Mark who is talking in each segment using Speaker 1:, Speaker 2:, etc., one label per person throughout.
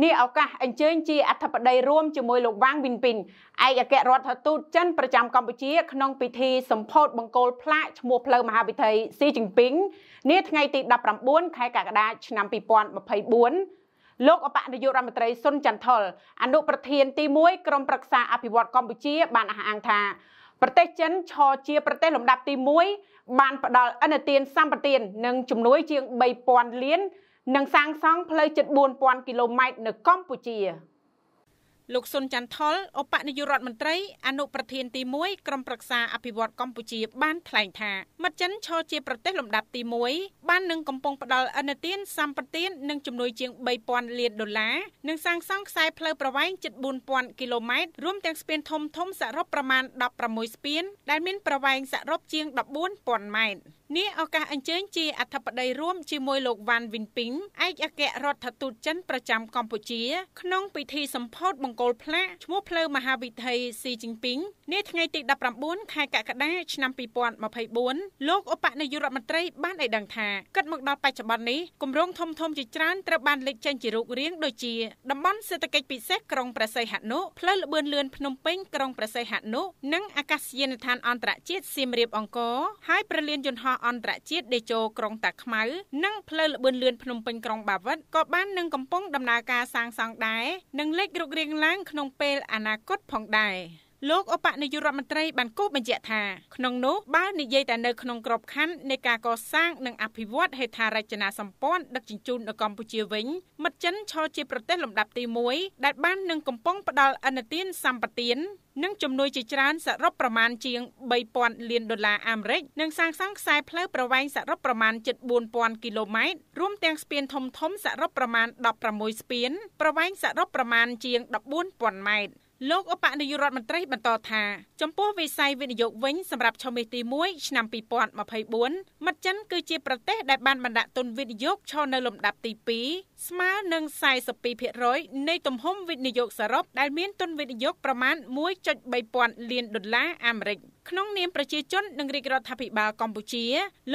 Speaker 1: នេះឱកាសអញ្ជើញជាអធិបតីរួមជាមួយលោកវ៉ាងវីនពីនឯកអគ្គរដ្ឋទូតចិនប្រចាំកម្ពុជា ក្នុងពិធីសម្ពោធបង្គោលផ្លាកឈ្មោះផ្លូវមហាវិថីស៊ីជីងពីងនាថ្ងៃទី19ខែកក្កដាឆ្នាំ2024លោកអបនាយករដ្ឋមន្ត្រីសុនចន្ទថុលអនុប្រធានទី1ក្រុមប្រឹក្សាអភិវឌ្ឍកម្ពុជា បានអះអាងថាប្រទេសចិនឈរជាប្រទេសលំដាប់ទី1បានផ្ដល់អនុទានសម្បទាននិងជំនួយជាង3000លាន និងសាងសង់ផ្លូវជិត4000គីឡូម៉ែត្រនៅកម្ពុជាលោកសុនចន្ទថុលឧបនាយករដ្ឋមន្ត្រី អនុប្រធានទី1ក្រុមប្រឹក្សាអភិវឌ្ឍកម្ពុជា បានថ្លែងថាមិត្តចិនឈរជាប្រទេសលំដាប់ទី1បាននឹងកំពុងផ្ដល់អនុទានសម្បទាននិងជំនួយជាង3000លានដុល្លារនិងសាងសង់ខ្សែផ្លូវប្រវែងជិត4000គីឡូម៉ែត្ររួមទាំងស្ពានធំធំសរុបប្រមាណ16ស្ពានដែលមានប្រវែងសរុបជាង14000ម៉ែត្រនេះឱកាសអញ្ជើញជាអធិបតីរួមជាមួយលោកវ៉ាន់វិនពីងឯកអគ្គរដ្ឋទូតចិនប្រចាំកម្ពុជា ក្នុងពិធីសម្ពោធបង្គោលផ្លាកឈ្មោះផ្លូវមហាវិថីស៊ីជីងពីងនាថ្ងៃទី19ខែកក្កដាឆ្នាំ2024លោកឧបនាយករដ្ឋមន្ត្រីបានឲ្យដឹងថាគិតមកដល់បច្ចុប្បន្ននេះគម្រោងធំធំជាច្រើនត្រូវបានលេចចេញជារូបរាងដូចជាតំបន់សេដ្ឋកិច្ចពិសេសក្រុងប្រស័យហនុផ្លូវលបឿនលឿនភ្នំពេញក្រុងប្រស័យហនុនិងអាកាសយានដ្ឋានអន្តរជាតិសៀមរាបអង្គរហើយប្រលានយន្តហោះអន្តរជាតិដេជោក្រុងតាខ្មៅនិងផ្លូវលបឿនលឿនភ្នំពេញក្រុងបាវិតក៏បាននឹងកំពុងដំណើរការសាងសង់ដែរនិងលេចរុករាងឡើងក្នុងពេលអនាគតផងដែរ លោកឧបនាយករដ្ឋមន្ត្រីបានគូបញ្ជាក់ថាក្នុងនោះបើនិយាយតែនៅក្នុងក្របខ័ណ្ឌនៃការកសាងនិងអភិវឌ្ឍហេដ្ឋារចនាសម្ព័ន្ធដឹកជញ្ជូននៅកម្ពុជាវិញមិត្តចិនឈរជាប្រទេសលំដាប់ទី1ដែលបាននឹងកំពុងផ្ដល់អនុទានសម្បទាននិងជំនួយជាច្រើនសរុបប្រមាណជាង3000លានដុល្លារអាមេរិកនិងសាងសង់ខ្សែផ្លូវប្រវែងសរុបប្រមាណជិត4000គីឡូម៉ែត្ររួមទាំងស្ពានធំធំសរុបប្រមាណ16ស្ពានប្រវែងសរុបប្រមាណជាង14000ម៉ែត្រ លោកឧបនាយករដ្ឋមន្ត្រីបន្តថាចំពោះវិស័យវិនិយោគវិញសម្រាប់ឆមាសទី1ឆ្នាំ2024មិត្តចិនគឺជាប្រទេសដែលបានបណ្ដាក់ទុនវិនិយោគឈរនៅលំដាប់ទី2ស្មើនឹង42%នៃទំហំវិនិយោគសរុបដែលមានទុនវិនិយោគប្រមាណ1.3ពាន់លានដុល្លារអាមេរិកក្នុងនាមប្រជាជននិងរាជរដ្ឋាភិបាលកម្ពុជា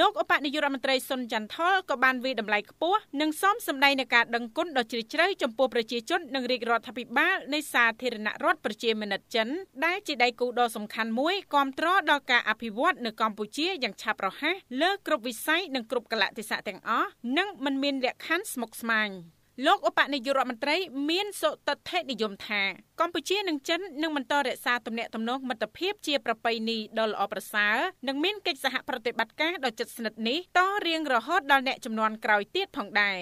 Speaker 1: លោកឧបនាយករដ្ឋមន្ត្រីសុនចន្ទថុលក៏បានវិតម្លៃខ្ពស់និងសូមសម្ដែងនឹងការដឹងគុណដ៏ជ្រាលជ្រៅចំពោះប្រជាជននិងរាជរដ្ឋាភិបាលនៃសាធារណរដ្ឋប្រជាមានិតចិនដែលជាដៃគូដ៏សំខាន់មួយគ្រប់គ្រងដល់ការអភិវឌ្ឍនៅកម្ពុជាយ៉ាងឆាប់រហ័សលើគ្រប់វិស័យនិងគ្រប់កលៈទេសៈទាំងអស់និងមិនមានលក្ខខណ្ឌស្មុគស្មាញ លោកឧបនាយករដ្ឋមន្ត្រីមានសុទិដ្ឋិនិយមថាកម្ពុជានិងចិននឹងបន្តរក្សាទំនាក់ទំនងមិត្តភាពជាប្រពៃណីដ៏ល្អប្រសើរនិងមានកិច្ចសហប្រតិបត្តិការដ៏ជិតស្និទ្ធនេះតរៀងរហូតដល់អ្នកចំនួនក្រោយទៀតផងដែរ